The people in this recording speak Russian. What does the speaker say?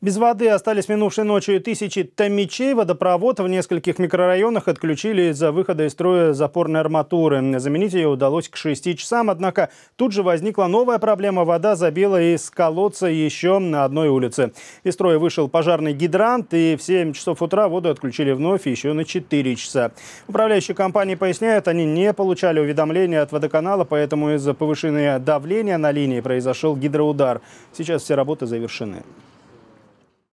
Без воды остались минувшей ночью тысячи томичей. Водопровод в нескольких микрорайонах отключили из-за выхода из строя запорной арматуры. Заменить ее удалось к 6 часам, однако тут же возникла новая проблема. Вода забила из колодца еще на одной улице. Из строя вышел пожарный гидрант, и в 7 часов утра воду отключили вновь еще на 4 часа. Управляющие компании поясняют, они не получали уведомления от водоканала, поэтому из-за повышенного давления на линии произошел гидроудар. Сейчас все работы завершены.